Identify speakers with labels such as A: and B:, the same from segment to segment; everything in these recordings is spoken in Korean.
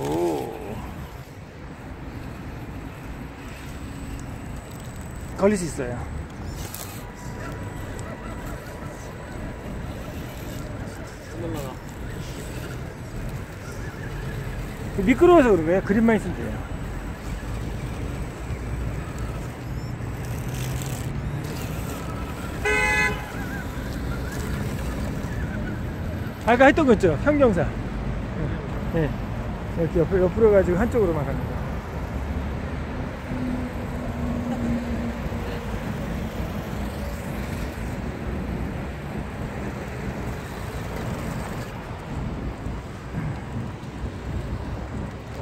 A: 오. 걸릴 수 있어요. 미끄러워서 그런 거예요. 그림만 있으면 돼요. 아까 했던 거 있죠? 형경사. 예. 네. 이렇게 옆으로, 옆으로 가지고 한쪽으로만 거.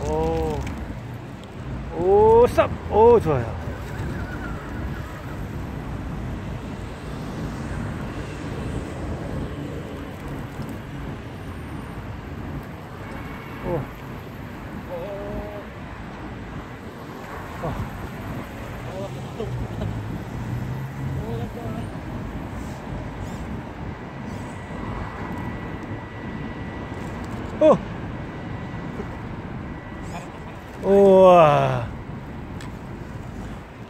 A: 오, 오, 쌉! 오, 좋아요. 오. 어. 어. 우와.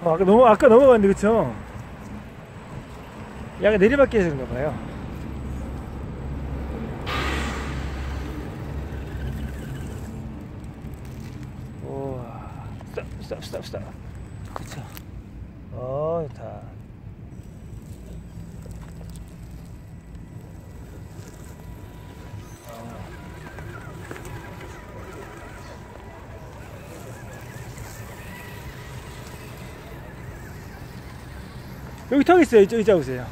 A: 어, 아까 넘어, 아까 넘어갔는데, 그쵸? 약간 내리막길 해서 그런가 봐요. 스탑, 스탑, 스탑. 그쵸. 어, 좋다. 여기 턱 있어요. 이쪽 의자 오세요.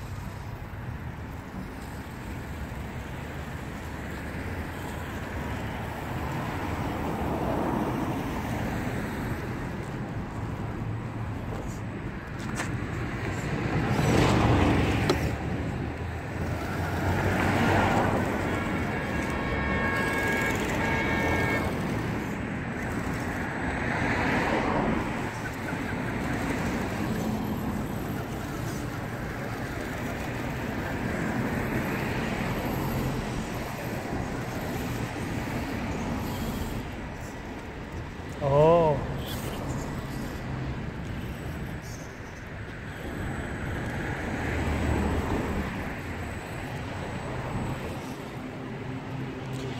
A: 어.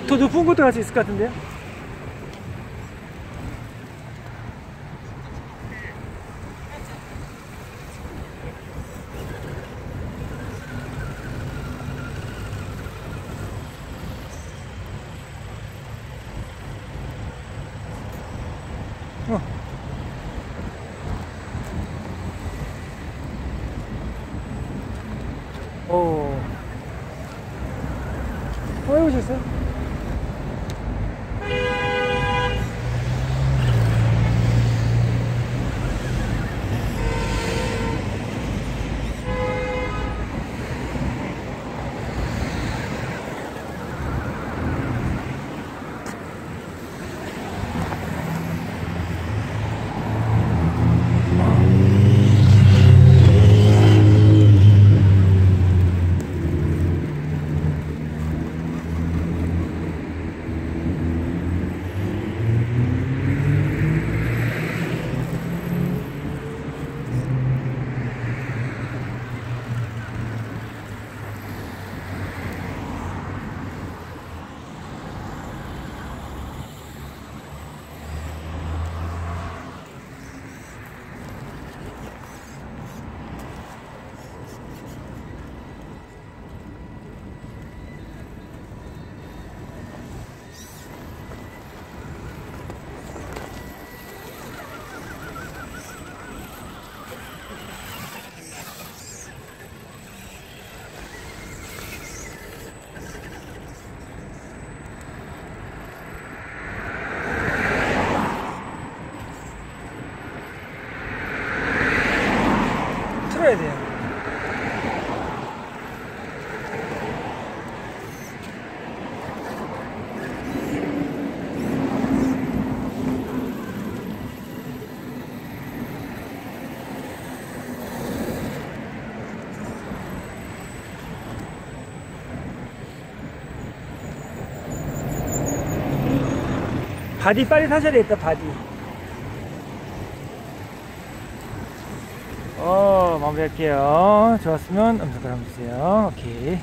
A: 더 높은 곳도 갈 수 있을 것 같은데요? 어. 오. 어, 해보셨어요? 풀어야 돼요. 바디 빨리 사셔야겠다 바디. 어. 마무리할게요. 좋았으면 음성글 한번 주세요. 오케이.